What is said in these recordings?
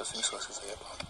časem Isusa zajebal.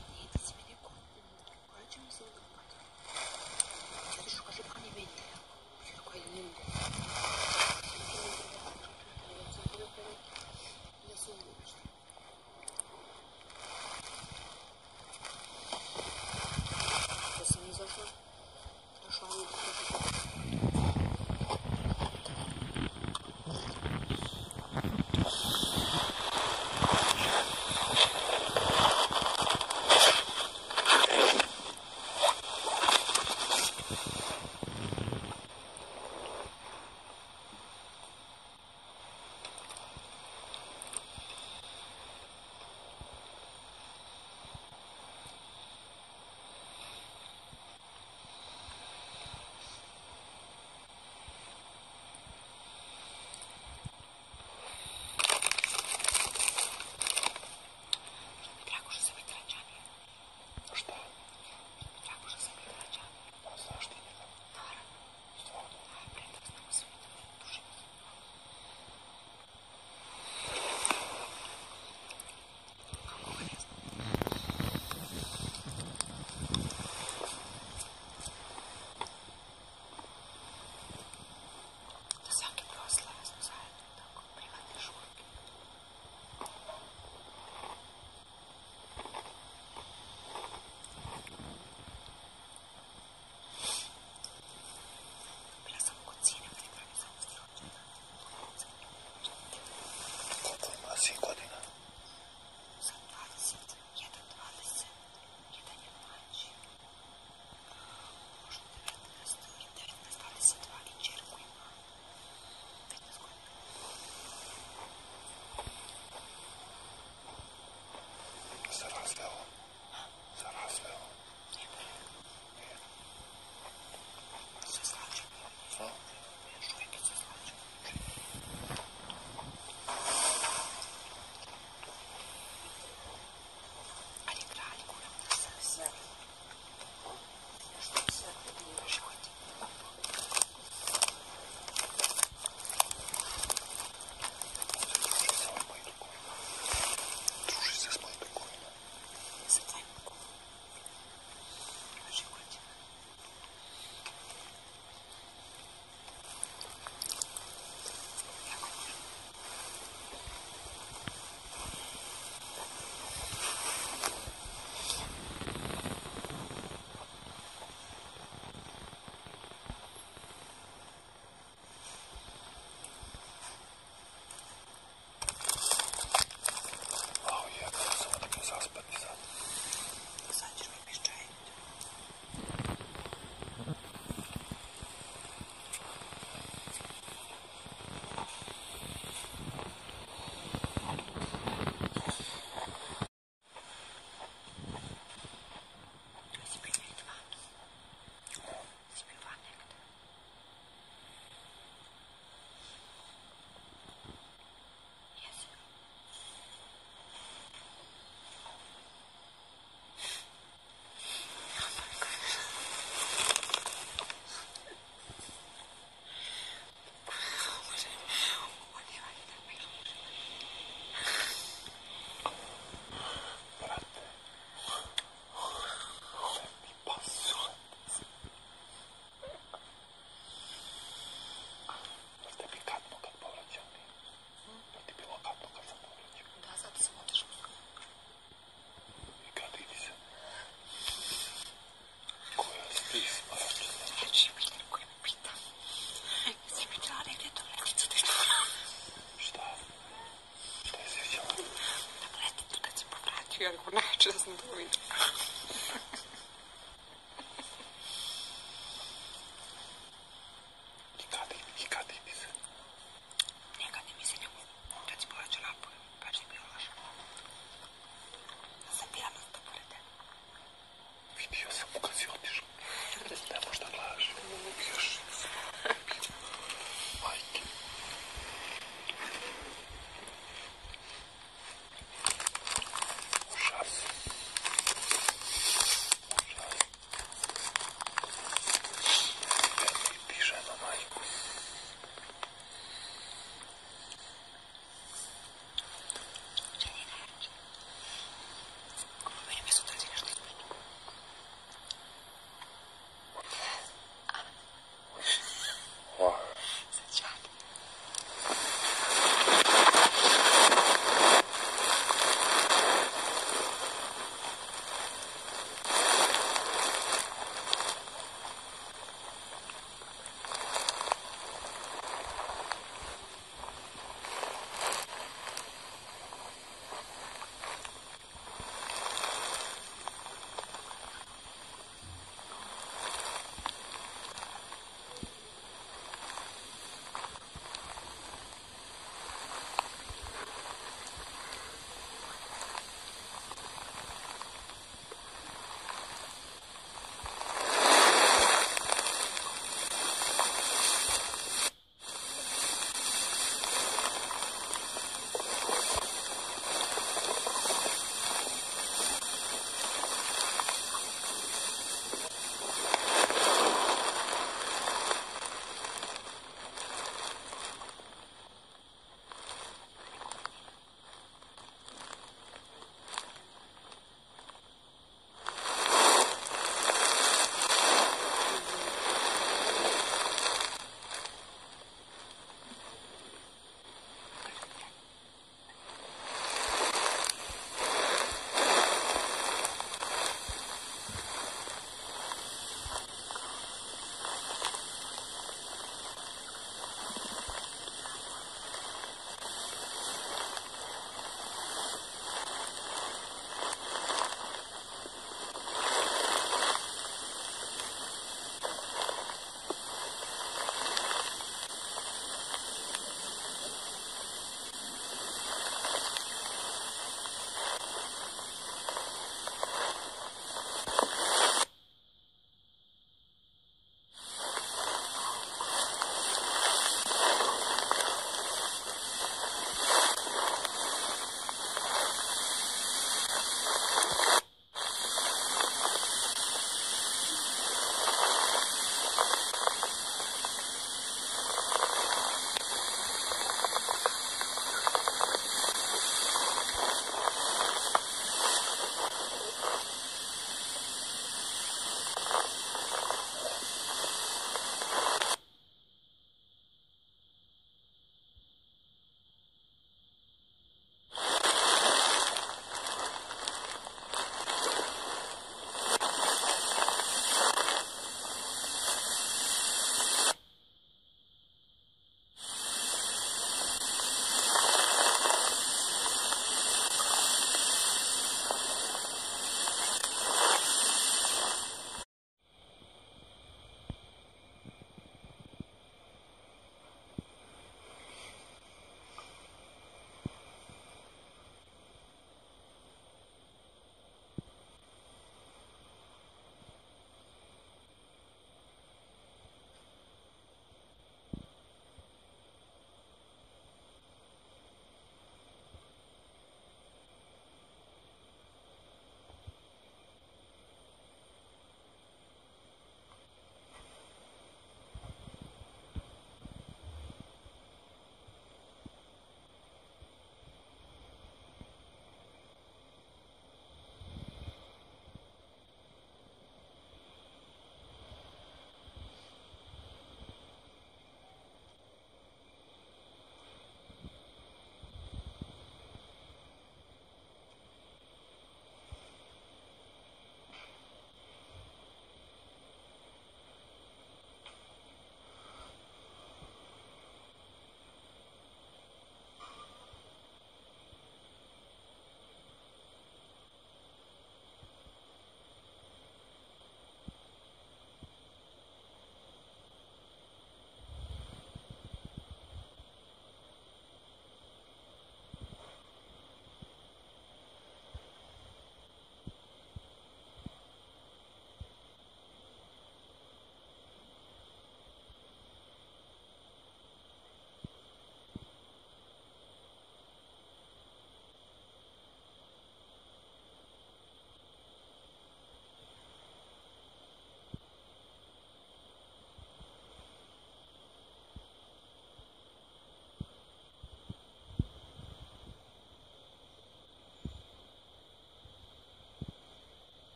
Šta je si vidjela?